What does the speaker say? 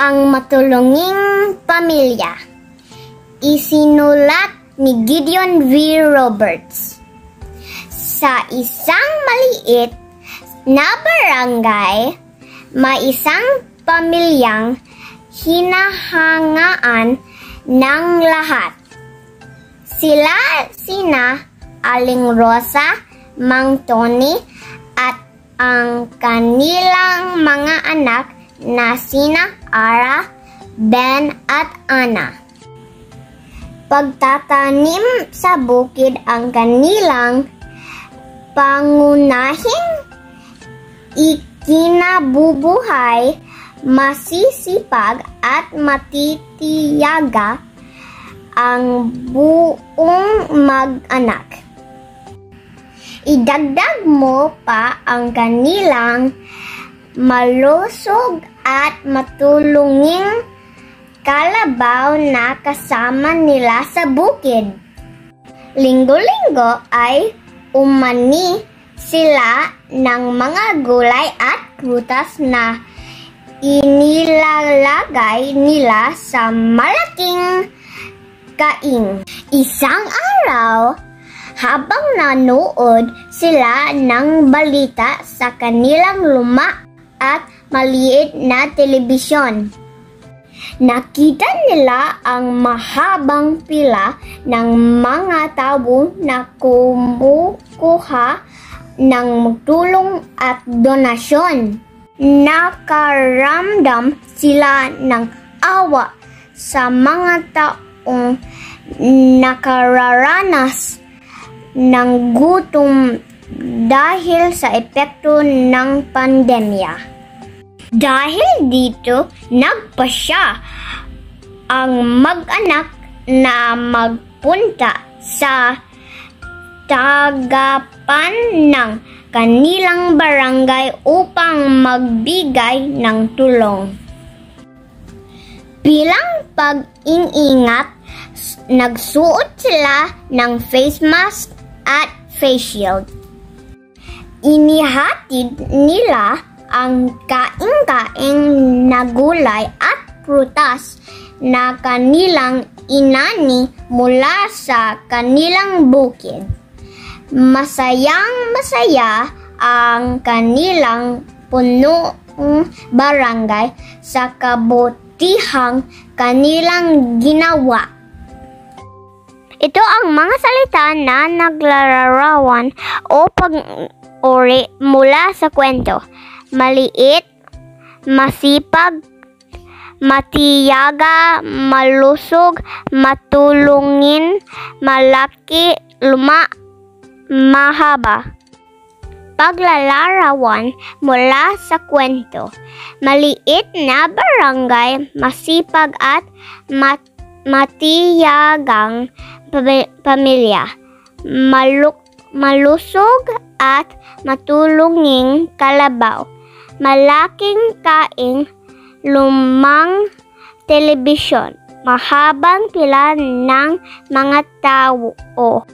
Ang Matulunging Pamilya Isinulat ni Gideon V. Roberts Sa isang maliit na barangay, may isang pamilyang hinahangaan ng lahat. Sila sina Aling Rosa, Mang Tony, at ang kanilang mga anak na sina Ara, Ben at Ana. Pagtatanim sa bukid ang kanilang pangunahing ikinabubuhay, masisipag at matitiyaga ang buong mag-anak. Idagdag mo pa ang kanilang malusog at matulunging kalabaw na kasama nila sa bukid. Linggo-linggo ay umani sila ng mga gulay at prutas na inilalagay nila sa malaking kaing. Isang araw, habang nanood sila ng balita sa kanilang luma at maliit na telebisyon. Nakita nila ang mahabang pila ng mga tao na kumukuha ng tulong at donasyon. Nakaramdam sila ng awa sa mga taong nakararanas ng gutom dahil sa epekto ng pandemya. Dahil dito, nagpasya ang mag-anak na magpunta sa tagapan ng kanilang barangay upang magbigay ng tulong. Bilang pag-ingat, nagsuot sila ng face mask at face shield. Inihatid nila ang kaing-kaing na gulay at prutas na kanilang inani mula sa kanilang bukid. Masayang masaya ang kanilang punong barangay sa kabutihang kanilang ginawa. Ito ang mga salita na naglalarawan o pag-uri mula sa kwento. Maliit, masipag, matiyaga, malusog, matulungin, malaki, luma, mahaba. Paglalarawan mula sa kwento. Maliit na barangay, masipag at mat matiyagang pamilya, maluk malusog at matulunging kalabaw, malaking kaing, lumang telebisyon, mahabang pila ng mga tao.